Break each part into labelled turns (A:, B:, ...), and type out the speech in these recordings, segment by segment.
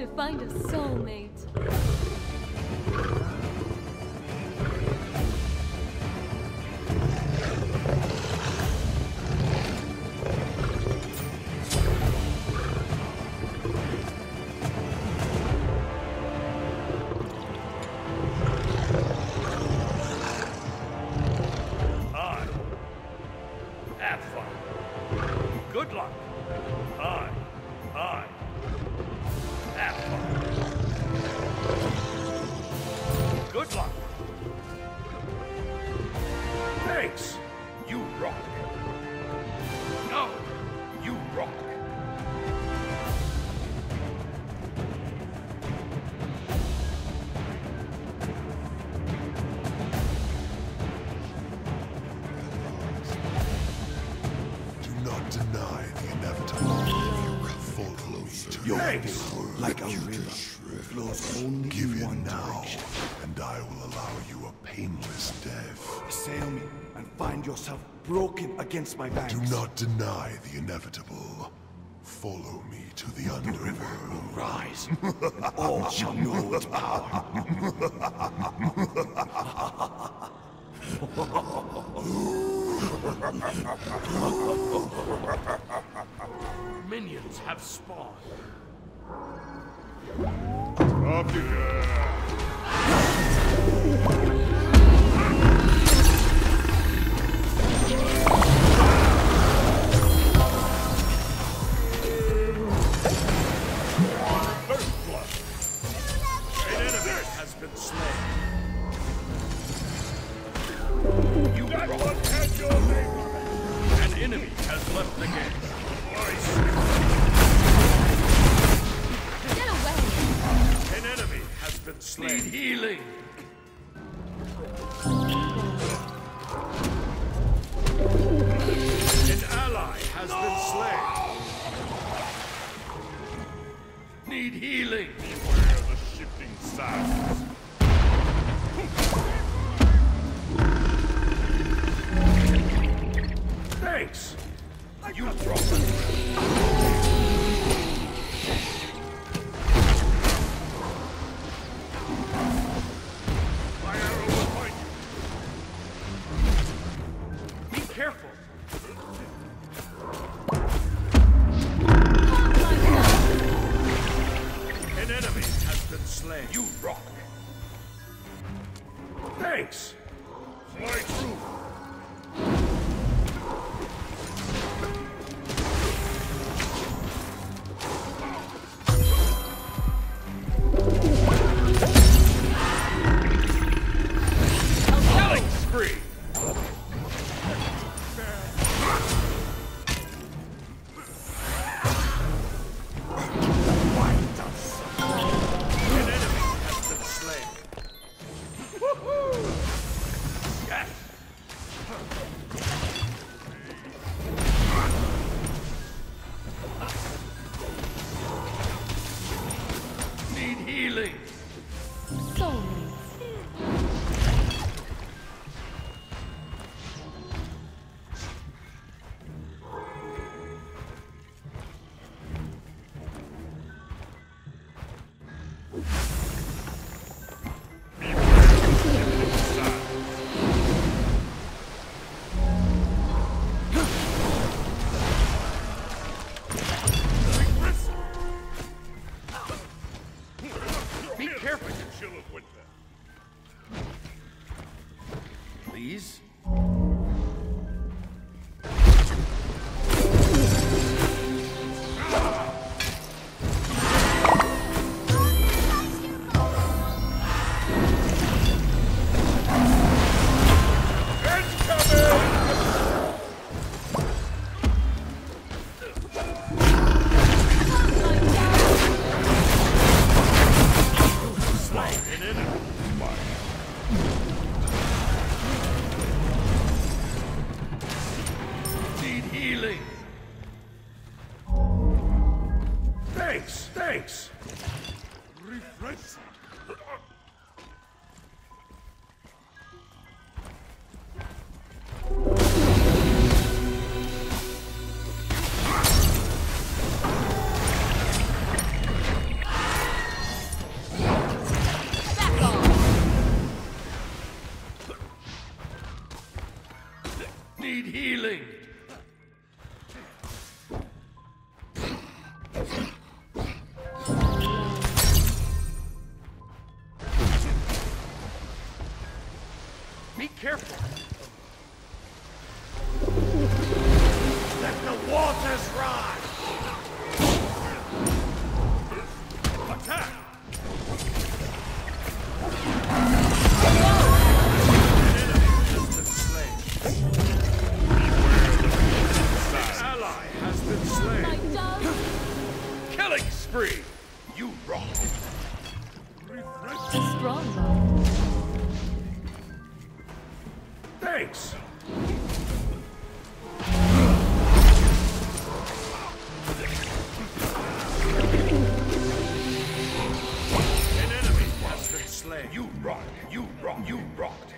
A: to find a soulmate.
B: Thanks.
C: Like a river, flows only
D: Give
C: in
D: in
C: one
D: now,
C: direction.
D: and I will allow you a painless death.
C: Assail me and find yourself broken against my banks.
D: Do not deny the inevitable. Follow me to the
C: The
D: underworld.
C: river will rise, and all shall know its power.
B: Minions have spawned.
D: Up.
B: You neighbor. An enemy has left the game. Has been slain. Need healing. An ally has been slain. Need healing. Beware the shifting sands. Thanks. You drop Be careful.
C: Let the waters rise!
B: Attack! Ally has been slain.
A: Oh
B: Killing spree!
C: You rock!
A: Strongbow.
B: Thanks! An enemy has been slain.
C: You rock! You rock! You rocked!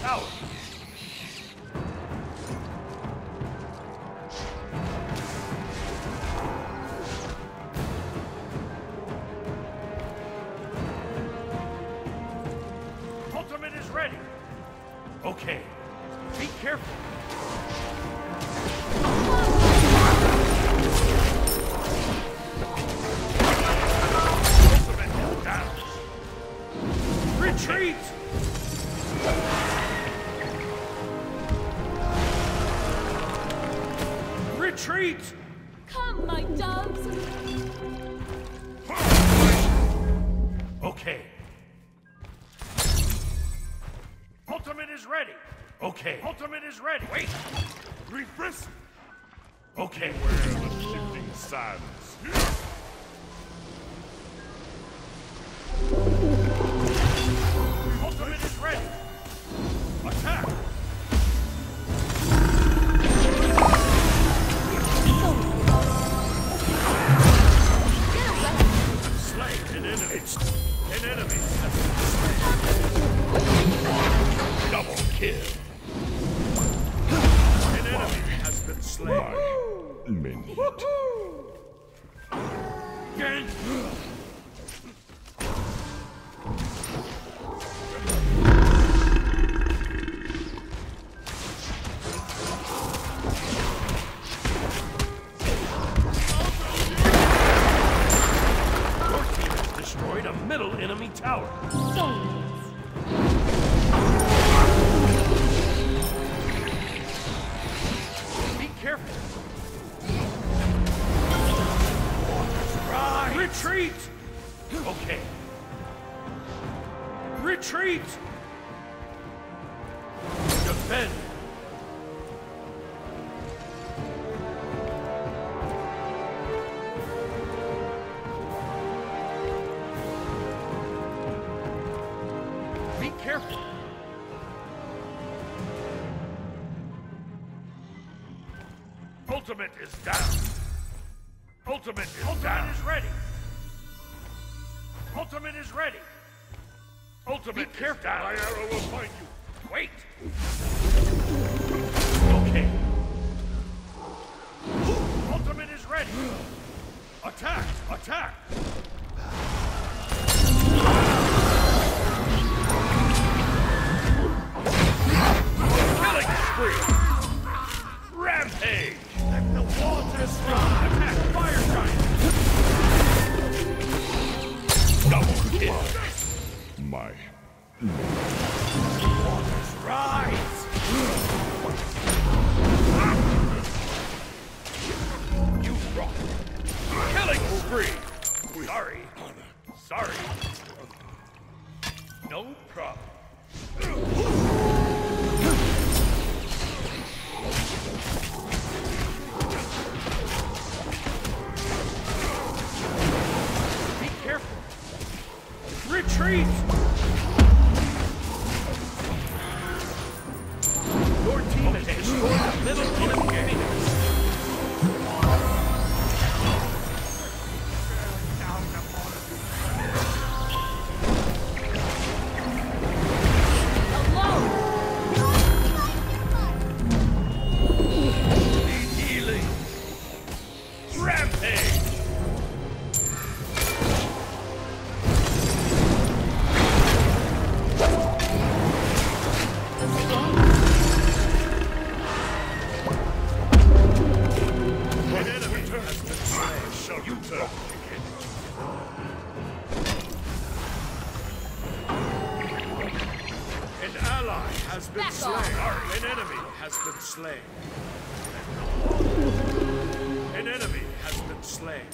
B: Tower. Ultimate is ready. Okay. Ultimate is ready. Wait. Refresh. Okay. Where the shifting sands. Ultimate is ready. Attack. Retreat! Okay. Retreat! Defend! Be careful. Ultimate is down. Ultimate is Ultimate down. is ready. Ultimate is ready. Ultimate Be careful. down. My arrow will find you. Wait. Okay. Ultimate is ready. Attack! Attack! retreat! ally has been
A: Back
B: slain.
A: Off.
B: An enemy has been slain. An enemy has been slain.